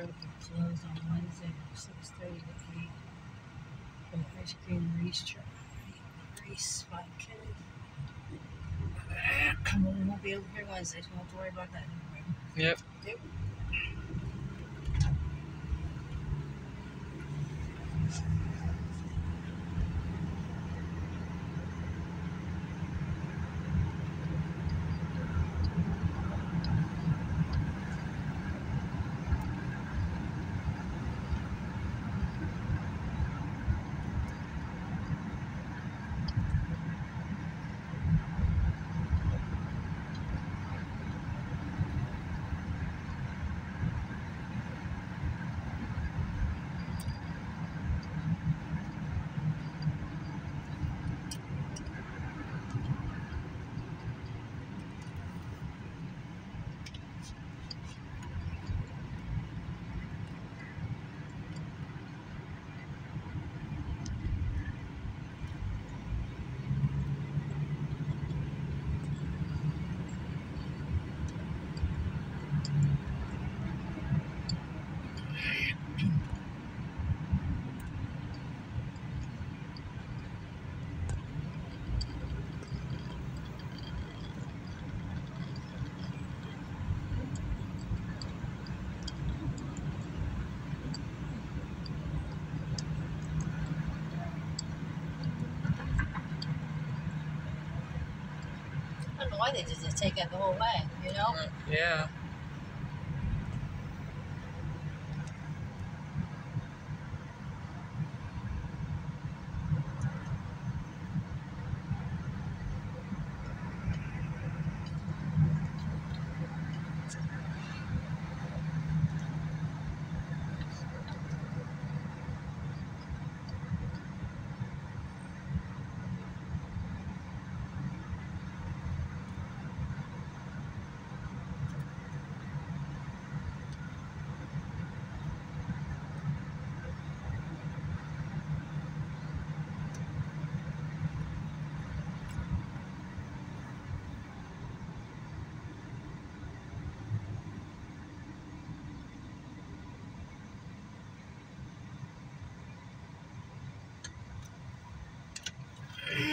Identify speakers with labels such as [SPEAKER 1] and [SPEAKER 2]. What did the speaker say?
[SPEAKER 1] closed on Wednesday from six thirty to eight for the ice cream race track, race 5K. well, we won't be able here Wednesday, so we won't have to worry about that anymore.
[SPEAKER 2] Yep.
[SPEAKER 1] Yep. Why they just, just take that the whole way, you know?
[SPEAKER 2] Yeah.